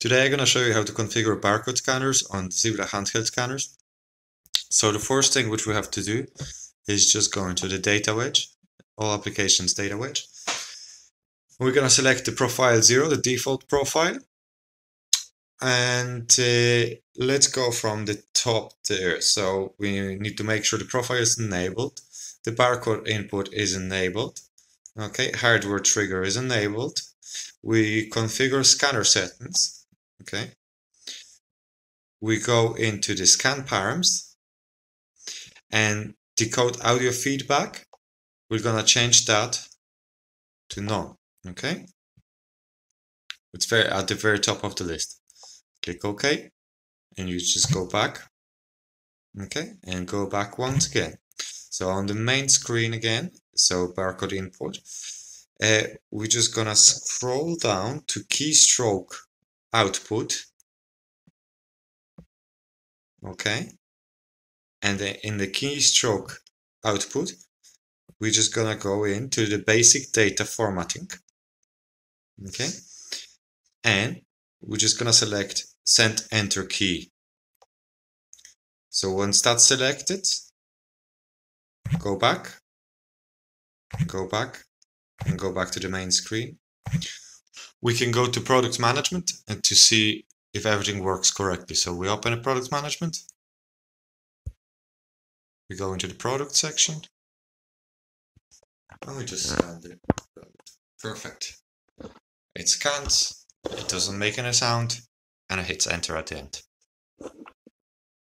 Today I'm going to show you how to configure barcode scanners on Zebra handheld scanners. So the first thing which we have to do is just go into the DataWedge, all applications DataWedge. We're going to select the profile 0, the default profile. And uh, let's go from the top there. So we need to make sure the profile is enabled. The barcode input is enabled. Okay, hardware trigger is enabled. We configure scanner settings okay. We go into the scan params and decode audio feedback. We're gonna change that to none okay? It's very at the very top of the list. Click ok and you just go back okay? And go back once again. So on the main screen again so barcode input uh, we're just gonna scroll down to keystroke output. Okay. And in the keystroke output we're just gonna go into the basic data formatting. Okay. And we're just gonna select send enter key. So once that's selected go back go back and go back to the main screen we can go to product management and to see if everything works correctly. So we open a product management. We go into the product section. And we just scan it. Perfect. It scans, it doesn't make any sound, and it hits enter at the end.